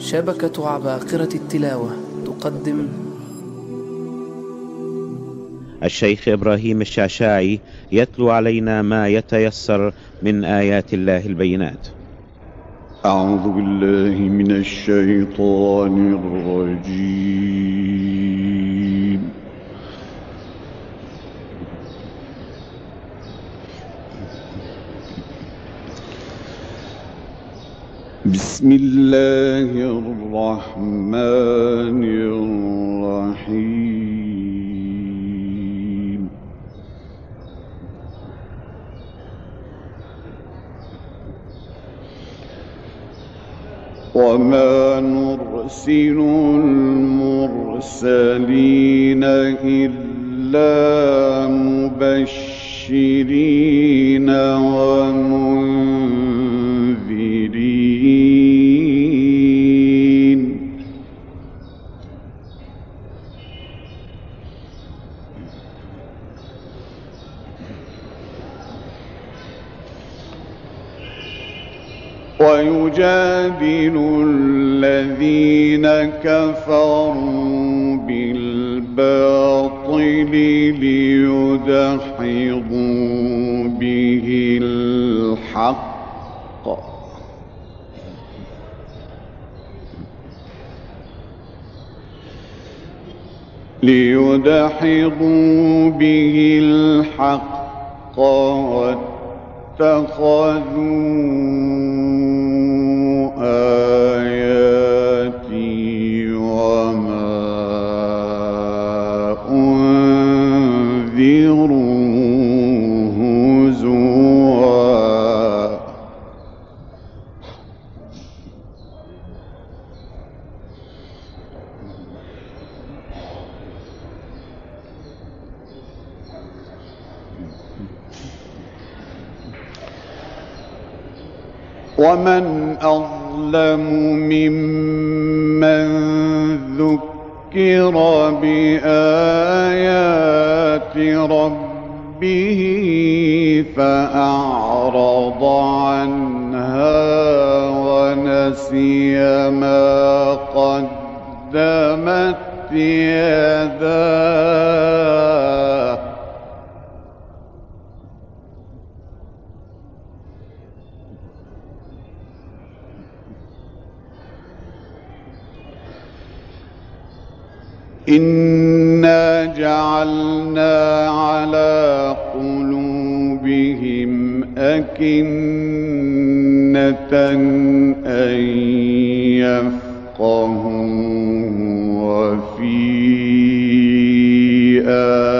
شبكة عباقرة التلاوة تقدم. الشيخ إبراهيم الشعشاعي يتلو علينا ما يتيسر من آيات الله البينات. أعوذ بالله من الشيطان الرجيم. بسم الله الرحمن الرحيم. وما نرسل المرسلين إلا مبشرين ومنذرين. ويجادل الذين كفروا بالباطل ليدحضوا به الحق. ليدحضوا به الحق واتخذوا آياتي وما ومن أظلم ممن ذكر بآيات ربه فأعرض عنها ونسي ما قدمت يداه. إنا جعلنا على قلوبهم أكنة أن يفقهوا وفي آذانهم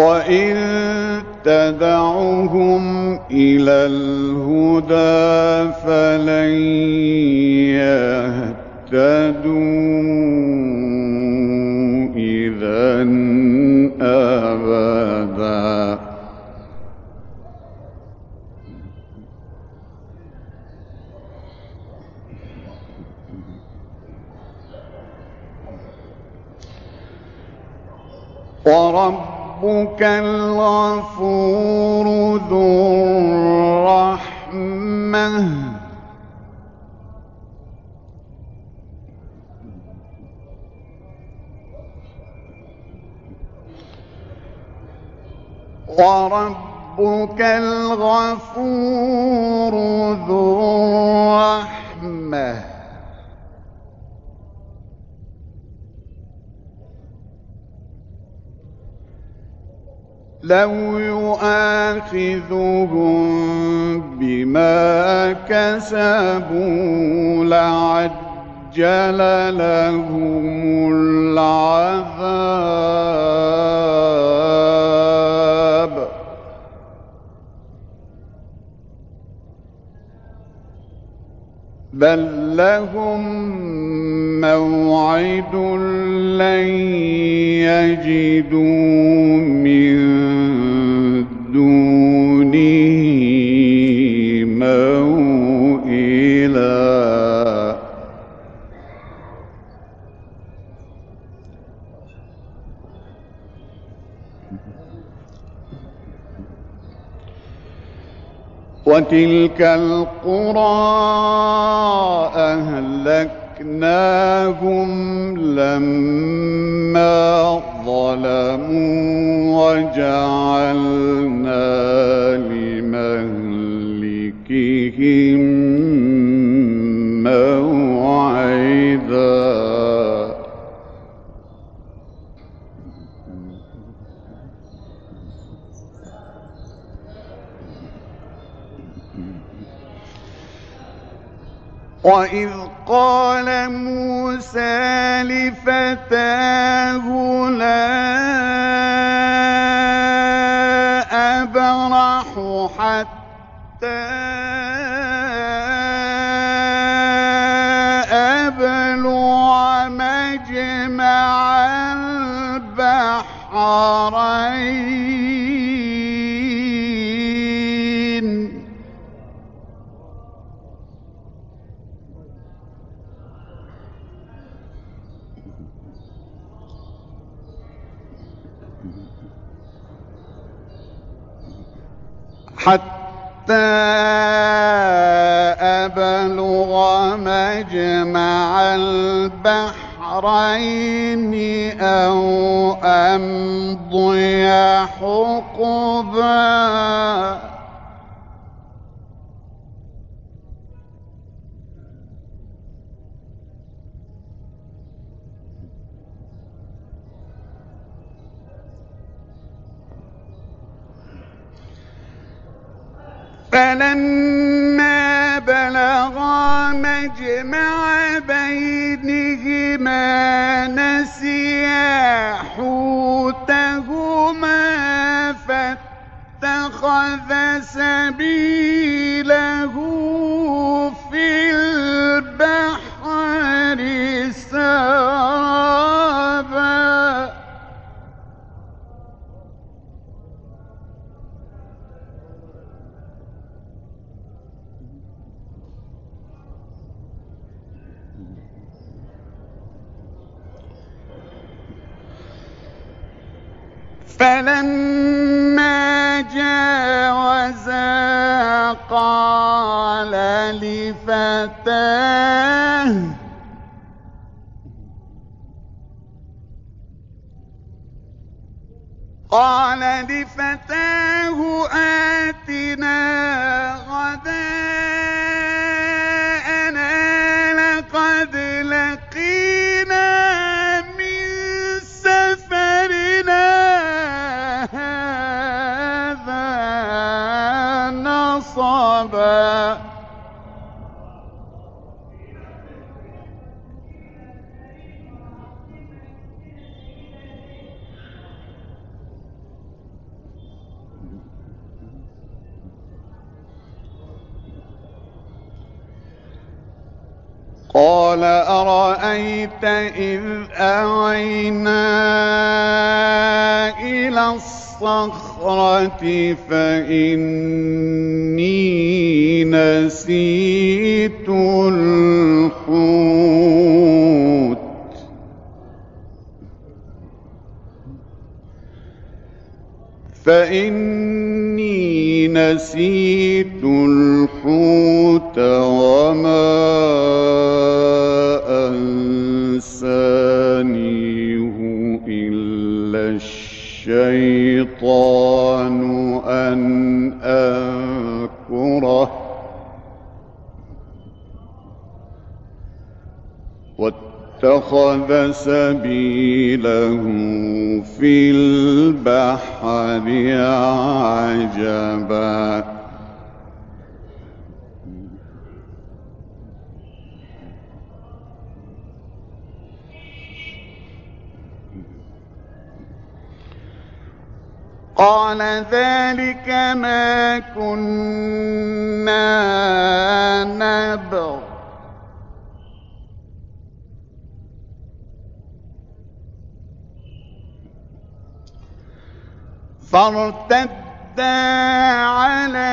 وإن تدعهم إلى الهدى فلن يهتدوا إذا أبدا. وربك الغفور ذو الرحمة. وربك الغفور ذو الرحمة. لو يؤاخذهم بما كسبوا لعجل لهم العذاب بل لهم موعد لن يجدوا من وتلك القرى أهلكناهم لما ظلموا وجعلنا وإذ قال موسى لفتاه لا أبرح حتى أبلغ مجمع البحرين أبلغ مجمع البحرين أو أمضي حقبا. فلما بلغا مجمع بينهما نسيا حوتهما فاتخذ سبيله في البحر. فلما جاوزا قال لفتاه قال لفتاه آتنا نصبا قال أرأيت إذ أوينا إلى الصخرة فإني نسيت الحوت فإني نسيت الحوت وما واتخذ سبيله في البحر عجبا. قال ذلك ما كنا نبغ فارتدا على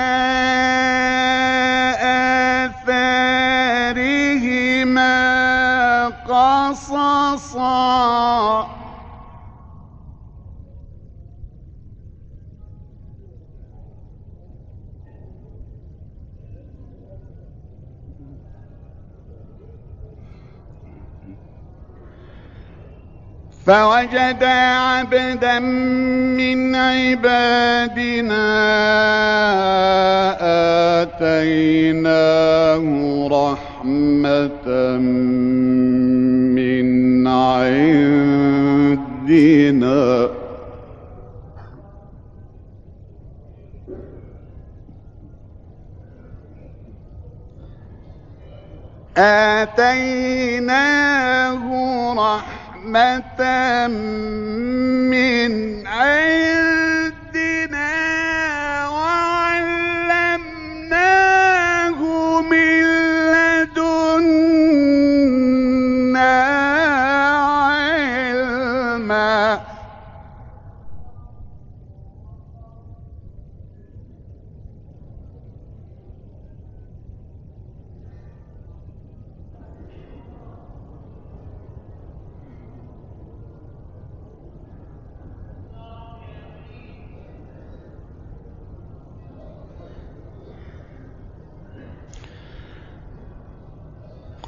آثارهما قصصا فوجد عبدا من عبادنا آتيناه رحمة من عندنا. آتيناه رحمة من عندنا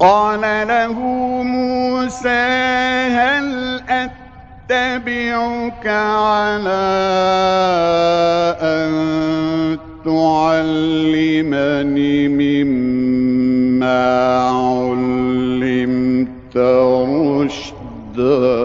قال له موسى هل أتبعك على أن تعلمني مما علمت رشدا؟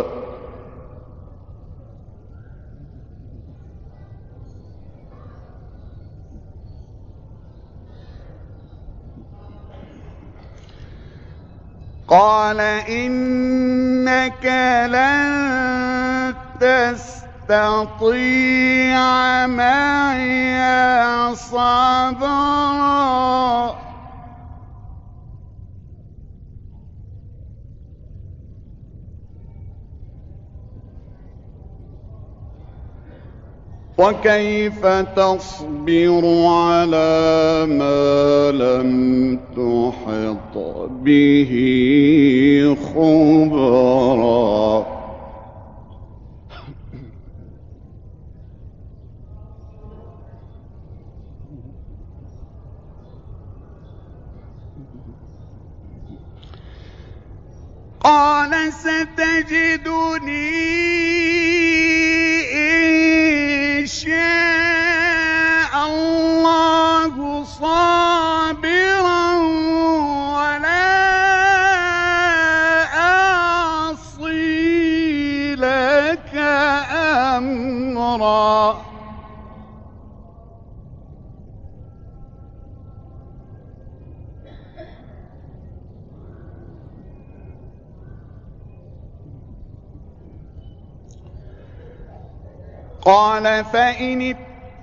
قال إنك لن تستطيع معي صبرا. وكيف تصبر على ما لم تحط به خبرا؟ قال فإن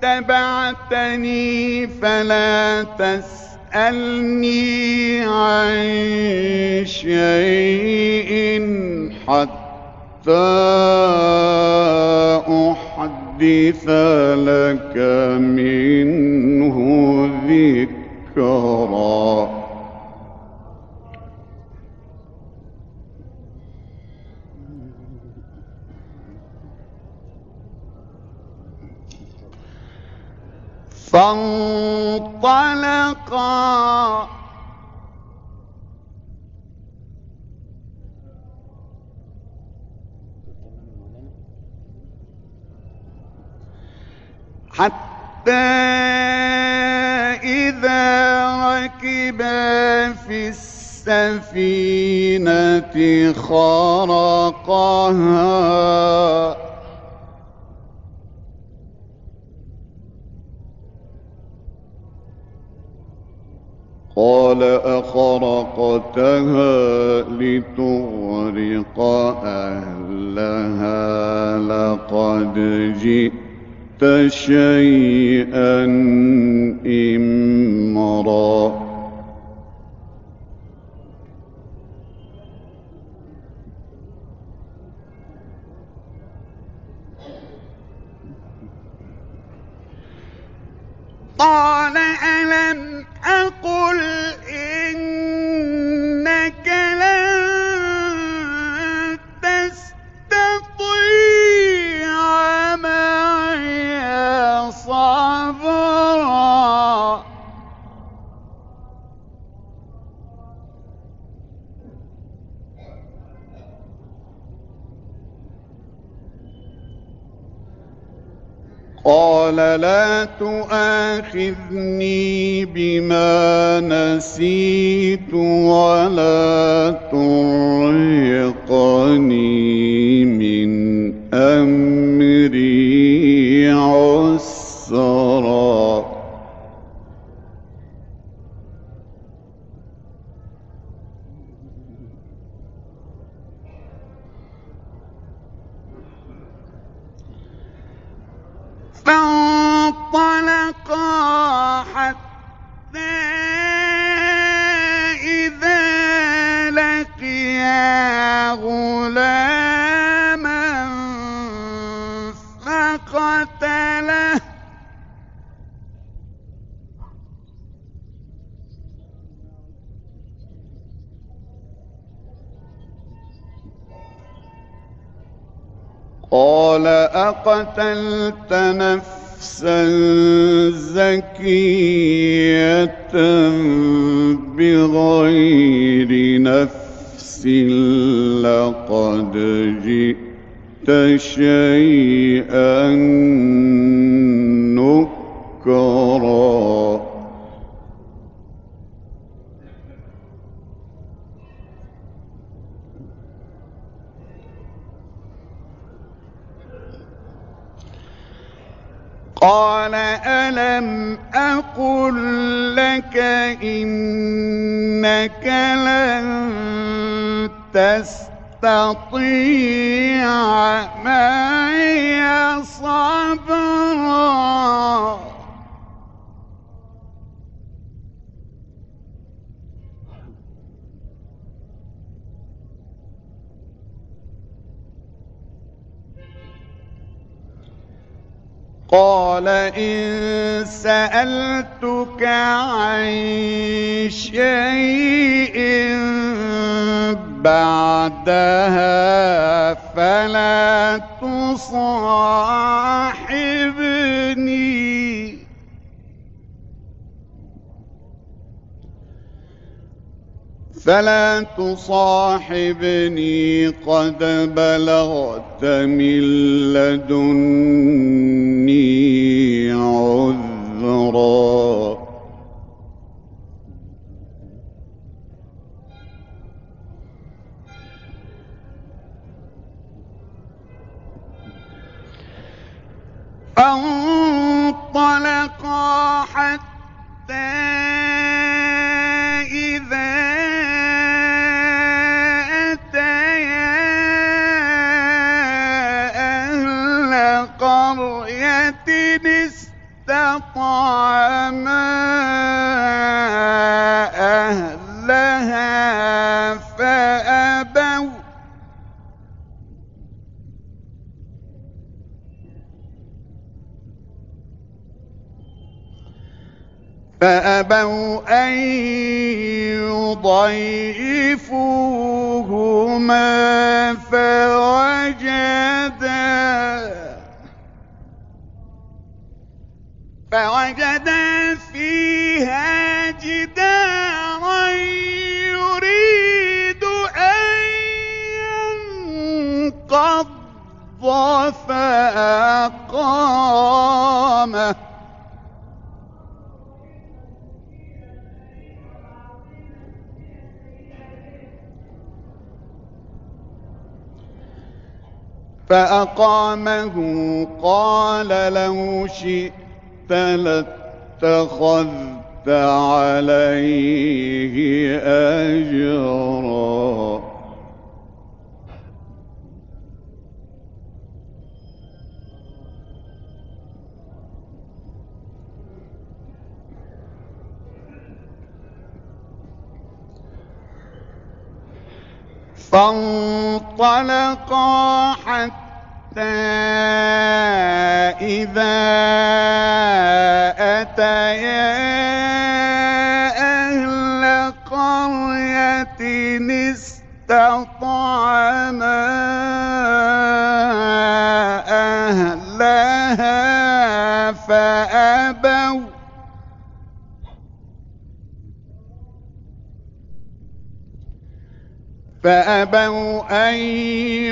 اتبعتني فلا تسألني عن شيء حتى أحدث لك منه ذكرا. فانطلقا حتى إذا ركبا في السفينة خرقها. قال أخرقتها لتغرق أهلها. لقد جئت شيئا إمرا. قال لا تؤاخذني بما نسيت ولا ترهقني نفسا زكية بغير نفس لقد جئت شيئا نكرا. قال ألم أقل لك إنك لن تستطيع معي صبرا قال إن سألتك عن شيء بعدها فلا تصاحبني فلا تصاحبني قد بلغت من لدني عذرا. فانطلقا حتى استطعما أهلها فأبوا. فأبوا أن يضيفوهما فوجدا فوجدا فيها جدارا يريد أن ينقض فأقامه. فأقامه قال لو شئت لاتخذت عليه أجرا. فانطلقا حتى إذا أتيا أهل قرية استطعما أهلها فأبوا أن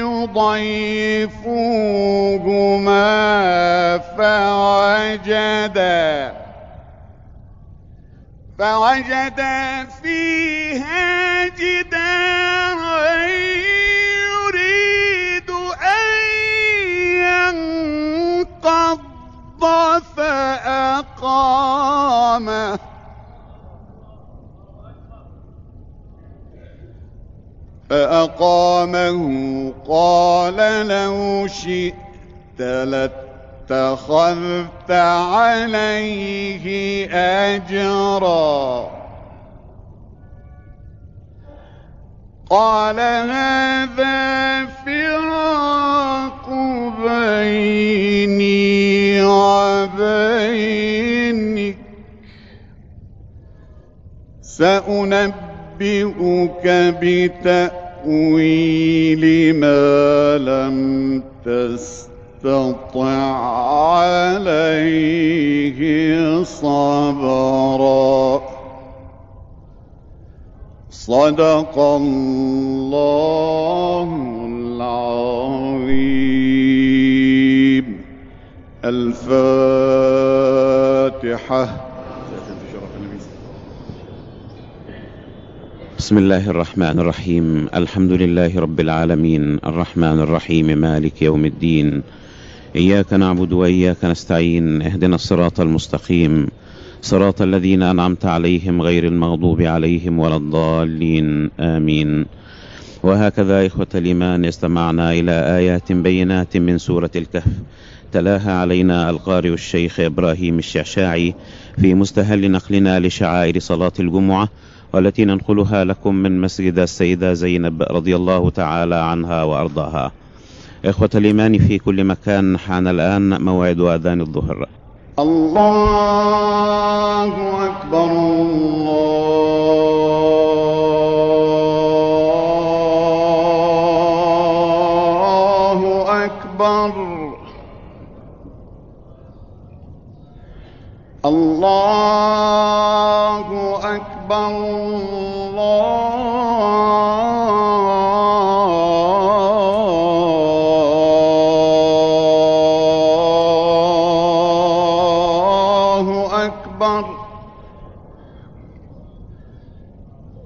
يضيفوهما فوجدا فوجدا فيها لاتخذت عليه أجرا. قال هذا فراق بيني وبينك. سأنبئك بتأويل ما لم تستطع عليه صبرا. صدق الله العظيم. الفاتحة. بسم الله الرحمن الرحيم. الحمد لله رب العالمين. الرحمن الرحيم. مالك يوم الدين. إياك نعبد وإياك نستعين اهدنا الصراط المستقيم صراط الذين أنعمت عليهم غير المغضوب عليهم ولا الضالين آمين. وهكذا إخوة الإيمان استمعنا إلى آيات بينات من سورة الكهف. تلاها علينا القارئ الشيخ إبراهيم الشعشاعي في مستهل نقلنا لشعائر صلاة الجمعة والتي ننقلها لكم من مسجد السيدة زينب رضي الله تعالى عنها وأرضاها. إخوة الإيمان في كل مكان حان الآن موعد أذان الظهر. الله أكبر الله أكبر. الله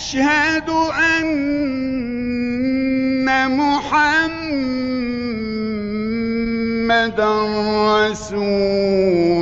أشهد أن محمدا رسول